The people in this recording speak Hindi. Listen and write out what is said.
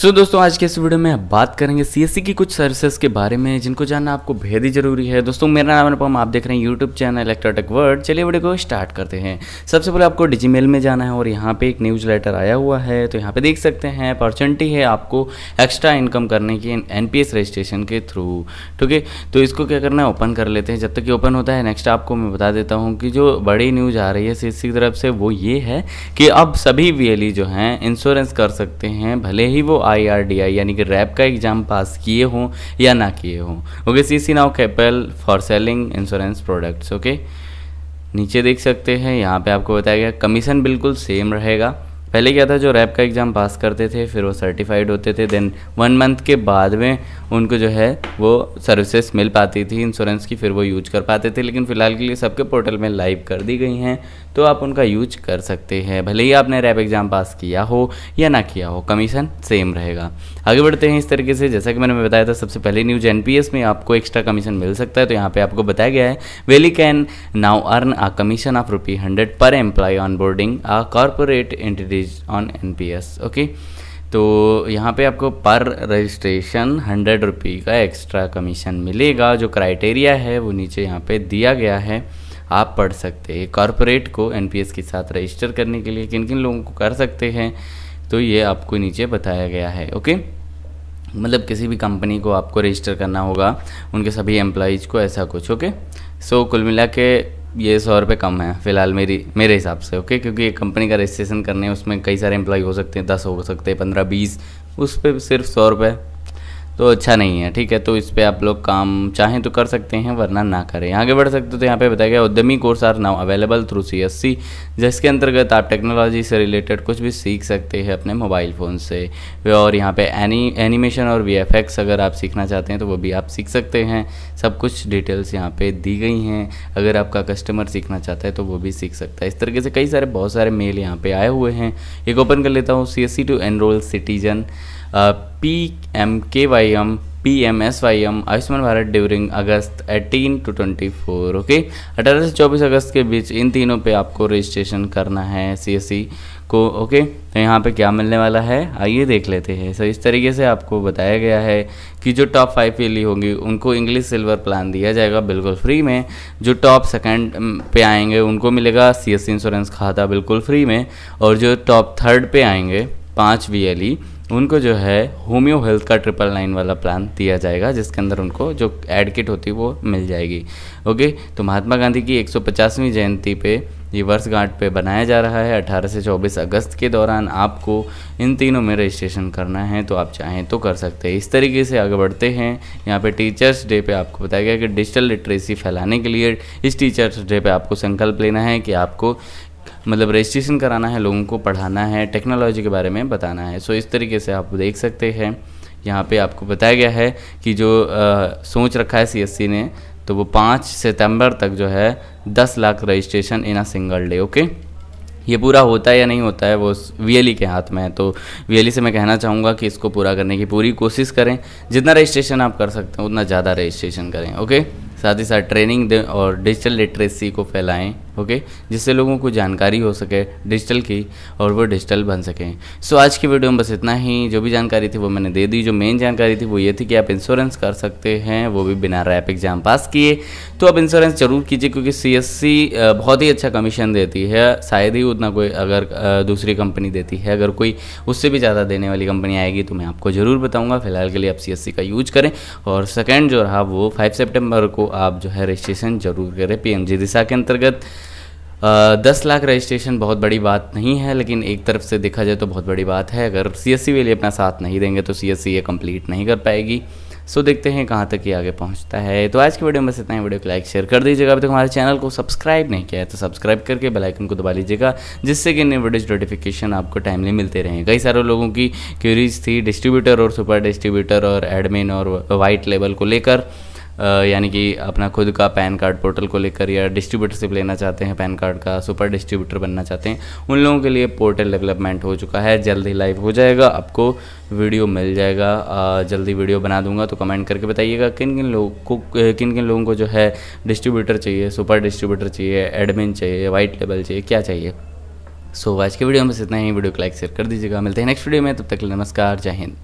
सो so, दोस्तों आज के इस वीडियो में बात करेंगे सीएससी की कुछ सर्विसेज़ के बारे में जिनको जानना आपको बेहद ही ज़रूरी है। दोस्तों मेरा नाम अनुपम आप देख रहे हैं यूट्यूब चैनल इलेक्ट्रोटेक वर्ड चलिए वीडियो को स्टार्ट करते हैं। सबसे पहले आपको डिजीमेल में जाना है और यहाँ पे एक न्यूज़ लेटर आया हुआ है। तो यहाँ पे देख सकते हैं अपॉर्चुनिटी है आपको एक्स्ट्रा इनकम करने की एनपीएस रजिस्ट्रेशन के थ्रू ठीक है? तो इसको क्या करना है? ओपन कर लेते हैं। जब तक ये ओपन होता है नेक्स्ट आपको मैं बता देता हूँ कि जो बड़ी न्यूज़ आ रही है सीएससी की तरफ़ से वो ये है कि अब सभी वी जो हैं इंश्योरेंस कर सकते हैं भले ही वो आई यानी कि रैप का एग्ज़ाम पास किए हों या ना किए हों। Okay C C now capable for selling insurance products okay नीचे देख सकते हैं, यहाँ पे आपको बताया गया कमीशन बिल्कुल सेम रहेगा। पहले क्या था, जो रैप का एग्ज़ाम पास करते थे, फिर वो सर्टिफाइड होते थे देन वन मंथ के बाद में उनको जो है, वो सर्विसेज़ मिल पाती थी इंश्योरेंस की, फिर वो यूज़ कर पाते थे, लेकिन फ़िलहाल के लिए सबके पोर्टल में लाइव कर दी गई हैं तो आप उनका यूज़ कर सकते हैं, भले ही आपने रैप एग्ज़ाम पास किया हो या ना किया हो कमीशन सेम रहेगा। आगे बढ़ते हैं इस तरीके से, जैसा कि मैंने बताया था, सबसे पहले न्यूज़ एनपीएस में आपको एक्स्ट्रा कमीशन मिल सकता है तो यहाँ पर आपको बताया गया है VLE can now earn a commission of rupee hundred per employee onboarding a corporate entities on an okay तो यहाँ पे आपको पर रजिस्ट्रेशन हंड्रेड रुपी का एक्स्ट्रा कमीशन मिलेगा। जो क्राइटेरिया है वो नीचे यहाँ पे दिया गया है। आप पढ़ सकते हैं। कॉरपोरेट को एनपीएस के साथ रजिस्टर करने के लिए किन किन लोगों को कर सकते हैं तो ये आपको नीचे बताया गया है ओके मतलब किसी भी कंपनी को आपको रजिस्टर करना होगा। उनके सभी एम्प्लॉयज़ को ऐसा कुछ ओके सो so, कुल मिला के ये सौ रुपये कम है, फ़िलहाल मेरी, मेरे हिसाब से ओके क्योंकि एक कंपनी का रजिस्ट्रेशन करने है, उसमें कई सारे एम्प्लॉय हो सकते हैं, दस हो सकते हैं, पंद्रह, बीस, उस पर सिर्फ़ सौ रुपये तो अच्छा नहीं है, ठीक है? तो इस पर आप लोग काम चाहें तो कर सकते हैं, वरना ना करें। आगे बढ़ सकते हो तो यहाँ पे बताया गया, उद्यमी course are now available through C S C जिसके अंतर्गत आप टेक्नोलॉजी से रिलेटेड कुछ भी सीख सकते हैं अपने मोबाइल फ़ोन से। और यहाँ पे एनी एनिमेशन और वीएफएक्स अगर आप सीखना चाहते हैं तो वो भी आप सीख सकते हैं। सब कुछ डिटेल्स यहाँ पे दी गई हैं। अगर आपका कस्टमर सीखना चाहता है तो वो भी सीख सकता है। इस तरीके से कई सारे, बहुत सारे मेल यहाँ पे आए हुए हैं। एक ओपन कर लेता हूँ C S C to enrol citizen P M K Y M P M S Y M Ayushman Bharat during August 18 to 24 okay 18 से 24 अगस्त के बीच इन तीनों पे आपको रजिस्ट्रेशन करना है सी एस सी को ओके तो यहाँ पे क्या मिलने वाला है? आइए देख लेते हैं। सो इस तरीके से आपको बताया गया है कि जो टॉप फाइव फेली होंगी, उनको इंग्लिश सिल्वर प्लान दिया जाएगा बिल्कुल फ्री में। जो टॉप सेकंड पे आएँगे, उनको मिलेगा सी एस सी इंश्योरेंस खाता बिल्कुल फ्री में। और जो टॉप थर्ड पे आएँगे, पाँच वी उनको जो है होम्यो हेल्थ का ट्रिपल नाइन वाला प्लान दिया जाएगा, जिसके अंदर उनको जो एड किट होती है वो मिल जाएगी। ओके तो महात्मा गांधी की 150वीं जयंती पे ये वर्षगांठ पे बनाया जा रहा है। 18 से 24 अगस्त के दौरान आपको इन तीनों में रजिस्ट्रेशन करना है तो आप चाहें तो कर सकते हैं। इस तरीके से आगे बढ़ते हैं। यहाँ पे टीचर्स डे पे आपको बताया गया कि डिजिटल लिटरेसी फैलाने के लिए इस टीचर्स डे पे आपको संकल्प लेना है कि आपको मतलब रजिस्ट्रेशन कराना है लोगों को पढ़ाना है टेक्नोलॉजी के बारे में बताना है। सो इस तरीके से आप देख सकते हैं। यहाँ पे आपको बताया गया है कि जो आ, सोच रखा है सीएससी ने तो वो पाँच सितंबर तक जो है दस lakh registration in a single day okay ये पूरा होता है या नहीं होता है वो वी के हाथ में है। तो वी से मैं कहना चाहूँगा कि इसको पूरा करने की पूरी कोशिश करें। जितना रजिस्ट्रेशन आप कर सकते हैं उतना ज़्यादा रजिस्ट्रेशन करें ओके साथ ही साथ ट्रेनिंग दें और डिजिटल लिटरेसी को फैलाएँ। ओके? जिससे लोगों को जानकारी हो सके, डिजिटल की, और वो डिजिटल बन सकें। सो आज की वीडियो में बस इतना ही। जो भी जानकारी थी वो मैंने दे दी। जो मेन जानकारी थी वो ये थी कि आप इंश्योरेंस कर सकते हैं। वो भी बिना रैप एग्ज़ाम पास किए। तो आप इंश्योरेंस ज़रूर कीजिए, क्योंकि CSC बहुत ही अच्छा कमीशन देती है। शायद ही उतना कोई अगर दूसरी कंपनी देती है। अगर कोई उससे भी ज़्यादा देने वाली कंपनी आएगी तो मैं आपको ज़रूर बताऊँगा। फ़िलहाल के लिए आप CSC का यूज़ करें। और सेकेंड जो रहा वो फाइव सेप्टेम्बर को आप जो है रजिस्ट्रेशन ज़रूर करें पीएमजी दिशा के अंतर्गत। दस लाख रजिस्ट्रेशन बहुत बड़ी बात नहीं है, लेकिन एक तरफ़ से देखा जाए तो बहुत बड़ी बात है। अगर सी एस वाले अपना साथ नहीं देंगे तो सी एस सी ये कंप्लीट नहीं कर पाएगी। सो देखते हैं कहाँ तक ये आगे पहुँचता है। तो आज की वीडियो में बस इतना ही। वीडियो को लाइक शेयर कर दीजिएगा। अभी तक हमारे चैनल को सब्सक्राइब नहीं किया है तो सब्सक्राइब करके बेल आइकन को दबा लीजिएगा, जिससे कि नए वीडियोज़ नोटिफिकेशन आपको टाइमली मिलते रहें। कई सारे लोगों की क्यूरीज थी डिस्ट्रीब्यूटर और सुपर डिस्ट्रीब्यूटर और एडमिन और वाइट लेवल को लेकर। यानी कि अपना खुद का पैन कार्ड पोर्टल को लेकर या डिस्ट्रीब्यूटरशिप लेना चाहते हैं पैन कार्ड का सुपर डिस्ट्रीब्यूटर बनना चाहते हैं उन लोगों के लिए पोर्टल डेवलपमेंट हो चुका है। जल्द ही लाइव हो जाएगा आपको वीडियो मिल जाएगा। जल्दी वीडियो बना दूँगा तो कमेंट करके बताइएगा किन किन लोगों को किन किन लोगों को जो है डिस्ट्रीब्यूटर चाहिए सुपर डिस्ट्रीब्यूटर चाहिए एडमिन चाहिए वाइट लेवल चाहिए क्या चाहिए। सो so, आज के वीडियो में बस इतना ही। वीडियो को लाइक शेयर कर दीजिएगा। मिलते हैं नेक्स्ट वीडियो में तब तक नमस्कार जय हिंद।